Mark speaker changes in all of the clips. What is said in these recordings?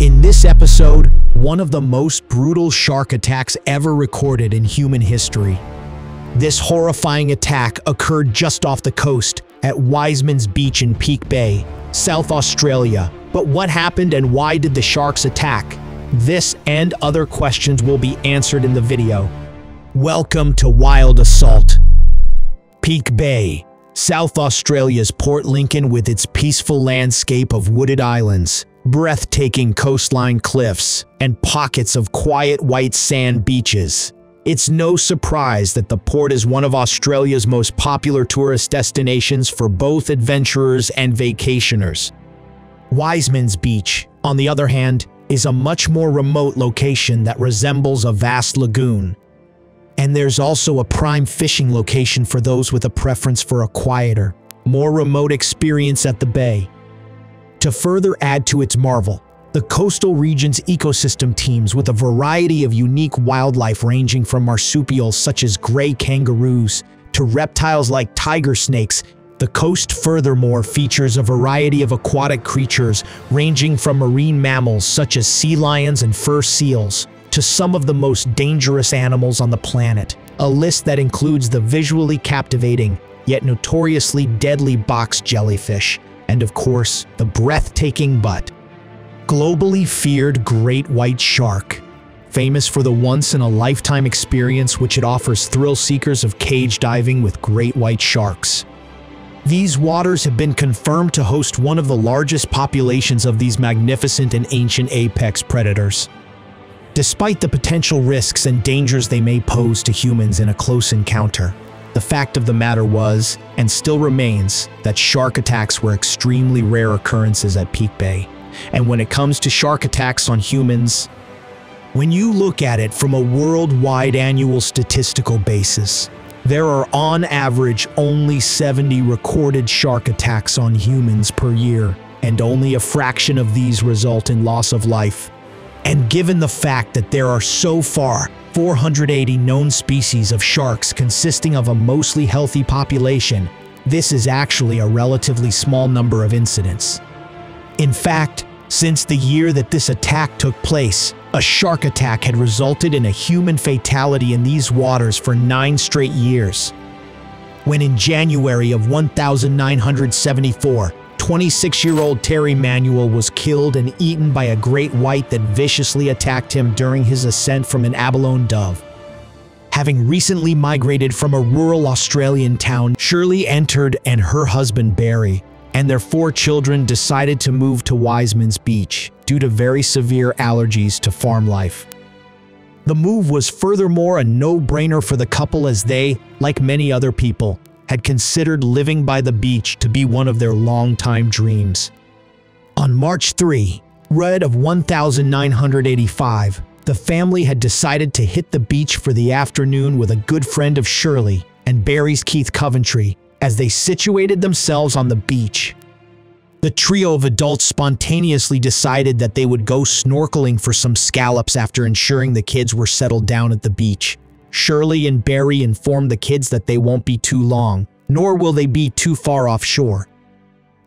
Speaker 1: In this episode, one of the most brutal shark attacks ever recorded in human history. This horrifying attack occurred just off the coast at Wiseman's Beach in Peake Bay, South Australia. But what happened and why did the sharks attack? This and other questions will be answered in the video. Welcome to Wild Assault. Peake Bay, South Australia's Port Lincoln with its peaceful landscape of wooded islands, breathtaking coastline cliffs, and pockets of quiet white sand beaches. It's no surprise that the port is one of Australia's most popular tourist destinations for both adventurers and vacationers. Wiseman's Beach, on the other hand, is a much more remote location that resembles a vast lagoon. And there's also a prime fishing location for those with a preference for a quieter, more remote experience at the bay. To further add to its marvel, the coastal region's ecosystem teems with a variety of unique wildlife ranging from marsupials such as gray kangaroos to reptiles like tiger snakes. The coast furthermore features a variety of aquatic creatures ranging from marine mammals such as sea lions and fur seals to some of the most dangerous animals on the planet, a list that includes the visually captivating yet notoriously deadly box jellyfish, and of course, the breathtaking but globally feared great white shark. Famous for the once-in-a-lifetime experience which it offers thrill seekers of cage diving with great white sharks. These waters have been confirmed to host one of the largest populations of these magnificent and ancient apex predators. Despite the potential risks and dangers they may pose to humans in a close encounter, the fact of the matter was, and still remains, that shark attacks were extremely rare occurrences at Peake Bay. And when it comes to shark attacks on humans, when you look at it from a worldwide annual statistical basis, there are on average only 70 recorded shark attacks on humans per year, and only a fraction of these result in loss of life. And given the fact that there are so far 480 known species of sharks consisting of a mostly healthy population, this is actually a relatively small number of incidents. In fact, since the year that this attack took place, a shark attack had resulted in a human fatality in these waters for nine straight years. When in January of 1974, 26-year-old Terry Manuel was killed and eaten by a great white that viciously attacked him during his ascent from an abalone dove. Having recently migrated from a rural Australian town, Shirley Durdin and her husband Barry and their four children decided to move to Wiseman's Beach due to very severe allergies to farm life. The move was furthermore a no-brainer for the couple as they, like many other people, had considered living by the beach to be one of their long-time dreams. On March 3, red of 1985, the family had decided to hit the beach for the afternoon with a good friend of Shirley and Barry's Keith Coventry as they situated themselves on the beach. The trio of adults spontaneously decided that they would go snorkeling for some scallops after ensuring the kids were settled down at the beach. Shirley and Barry inform the kids that they won't be too long, nor will they be too far offshore.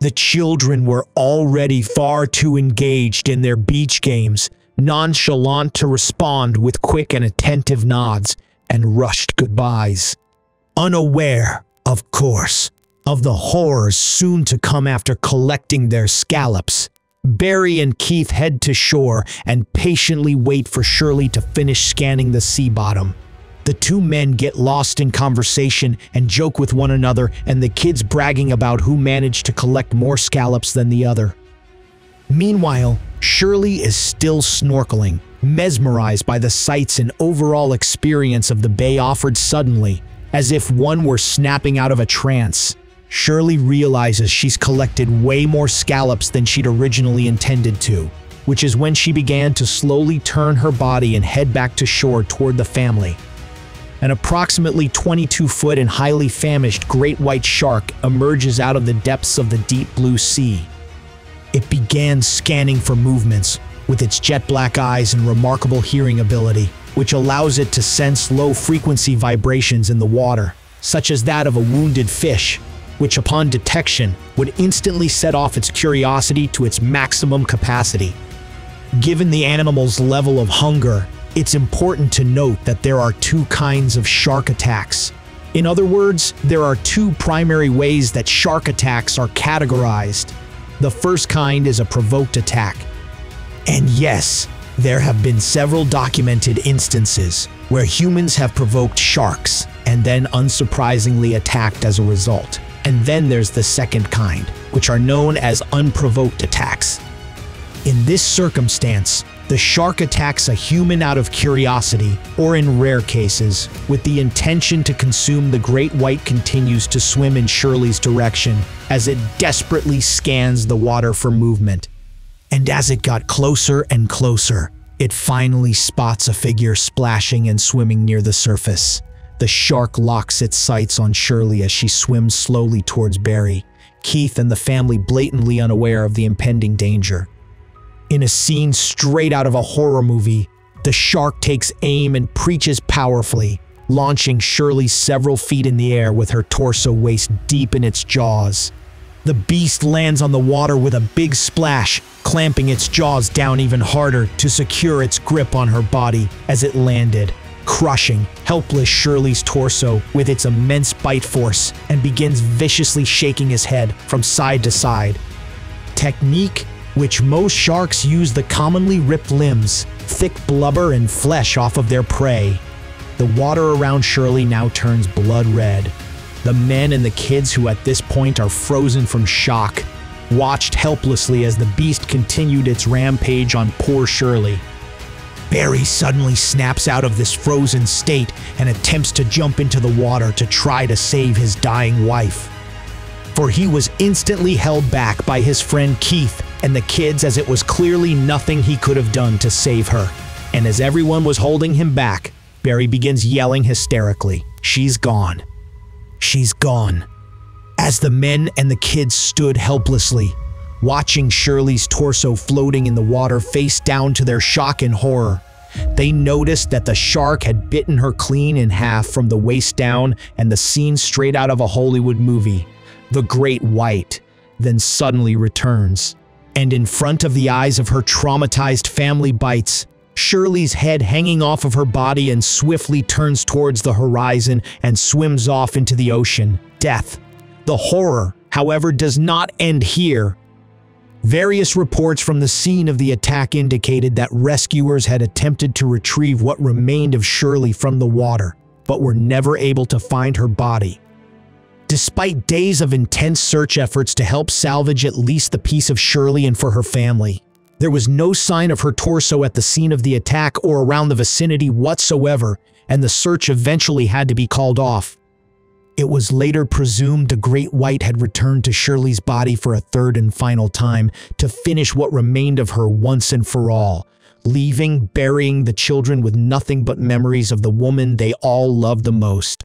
Speaker 1: The children were already far too engaged in their beach games, nonchalant to respond with quick and attentive nods and rushed goodbyes. Unaware, of course, of the horrors soon to come after collecting their scallops, Barry and Keith head to shore and patiently wait for Shirley to finish scanning the sea bottom. The two men get lost in conversation and joke with one another, and the kids bragging about who managed to collect more scallops than the other. Meanwhile, Shirley is still snorkeling, mesmerized by the sights and overall experience of the bay offered suddenly, as if one were snapping out of a trance. Shirley realizes she's collected way more scallops than she'd originally intended to, which is when she began to slowly turn her body and head back to shore toward the family an approximately 22 foot and highly famished great white shark emerges out of the depths of the deep blue sea. It began scanning for movements with its jet black eyes and remarkable hearing ability, which allows it to sense low frequency vibrations in the water, such as that of a wounded fish, which upon detection would instantly set off its curiosity to its maximum capacity. Given the animal's level of hunger, it's important to note that there are two kinds of shark attacks. In other words, there are two primary ways that shark attacks are categorized. The first kind is a provoked attack. And yes, there have been several documented instances where humans have provoked sharks and then unsurprisingly attacked as a result. And then there's the second kind, which are known as unprovoked attacks. In this circumstance, the shark attacks a human out of curiosity, or in rare cases, with the intention to consume the great white continues to swim in Shirley's direction as it desperately scans the water for movement. And as it got closer and closer, it finally spots a figure splashing and swimming near the surface. The shark locks its sights on Shirley as she swims slowly towards Barry, Keith and the family blatantly unaware of the impending danger. In a scene straight out of a horror movie, the shark takes aim and preaches powerfully, launching Shirley several feet in the air with her torso waist deep in its jaws. The beast lands on the water with a big splash, clamping its jaws down even harder to secure its grip on her body as it landed, crushing helpless Shirley's torso with its immense bite force and begins viciously shaking his head from side to side. Technique which most sharks use the commonly ripped limbs, thick blubber, and flesh off of their prey. The water around Shirley now turns blood red. The men and the kids who at this point are frozen from shock watched helplessly as the beast continued its rampage on poor Shirley. Barry suddenly snaps out of this frozen state and attempts to jump into the water to try to save his dying wife. For he was instantly held back by his friend Keith and the kids as it was clearly nothing he could have done to save her. And as everyone was holding him back, Barry begins yelling hysterically, She's gone. She's gone. As the men and the kids stood helplessly, watching Shirley's torso floating in the water face down to their shock and horror, they noticed that the shark had bitten her clean in half from the waist down and the scene straight out of a Hollywood movie. The Great White then suddenly returns, and in front of the eyes of her traumatized family bites Shirley's head hanging off of her body and swiftly turns towards the horizon and swims off into the ocean. Death. The horror, however, does not end here. Various reports from the scene of the attack indicated that rescuers had attempted to retrieve what remained of Shirley from the water, but were never able to find her body. Despite days of intense search efforts to help salvage at least the piece of Shirley and for her family, there was no sign of her torso at the scene of the attack or around the vicinity whatsoever, and the search eventually had to be called off. It was later presumed the Great White had returned to Shirley's body for a third and final time to finish what remained of her once and for all, leaving, burying the children with nothing but memories of the woman they all loved the most.